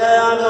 كان